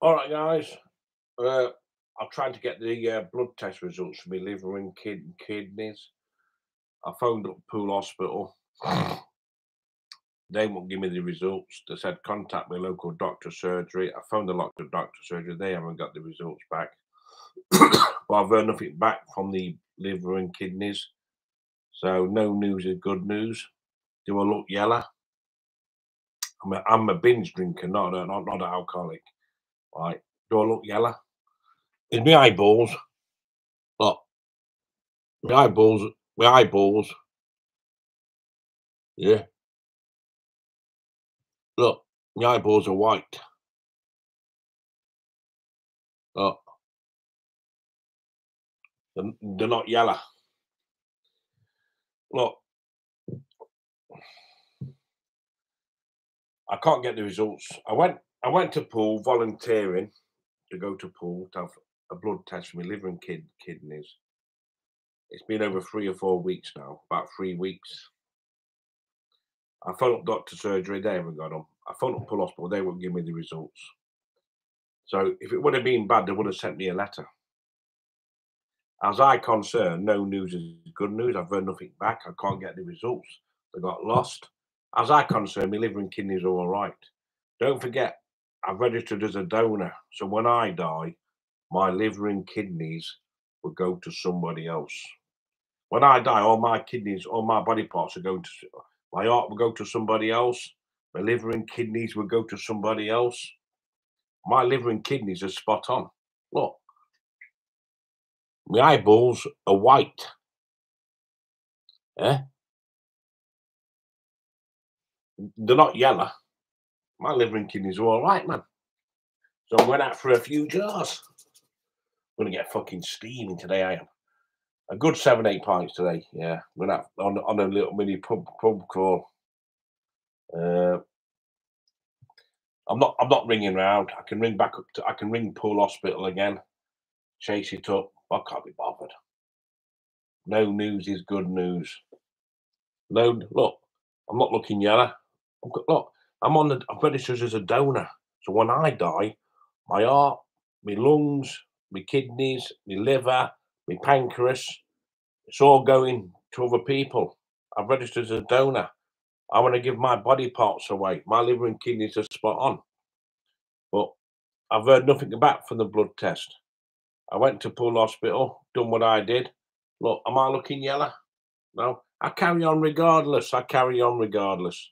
All right, guys. Uh, I'm trying to get the uh, blood test results for my liver and kid- kidneys. I phoned up Poole Hospital. they won't give me the results. They said contact my local doctor surgery. I phoned the local doctor surgery. They haven't got the results back. but I've heard nothing back from the liver and kidneys. So no news is good news. Do I look yellow? I'm a, I'm a binge drinker, not a, not not an alcoholic. Right? Do I look yellow? Is my eyeballs? Look, my eyeballs, my eyeballs. Yeah. Look, my eyeballs are white. Look. They're, they're not yellow. Look. I can't get the results. I went I went to Poole volunteering to go to Poole to have a blood test for my liver and kid kidneys. It's been over three or four weeks now, about three weeks. I phoned up doctor surgery, they haven't got them. I phoned up Poole hospital, they won't give me the results. So if it would have been bad, they would have sent me a letter. As I concern, no news is good news. I've heard nothing back. I can't get the results. They got lost. As I concern, my liver and kidneys are all right. Don't forget, I've registered as a donor. So when I die, my liver and kidneys will go to somebody else. When I die, all my kidneys, all my body parts are going to, my heart will go to somebody else. My liver and kidneys will go to somebody else. My liver and kidneys are spot on. Look, my eyeballs are white. Eh? They're not yellow. My liver and kidneys are all right, man. So I went out for a few jars. I'm gonna get fucking steaming today. I am a good seven, eight pints today. Yeah, went out on on a little mini pub pub crawl. Uh, I'm not I'm not ringing round. I can ring back up to I can ring Poole Hospital again, chase it up. I can't be bothered. No news is good news. No, look, I'm not looking yellow. I'm, go- look, I'm on the I'm registered as a donor. So when I die, my heart, my lungs, my kidneys, my liver, my pancreas, it's all going to other people. I've registered as a donor. I want to give my body parts away. My liver and kidneys are spot on. But I've heard nothing back from the blood test. I went to Poole Hospital, done what I did. Look, am I looking yellow? No. I carry on regardless. I carry on regardless.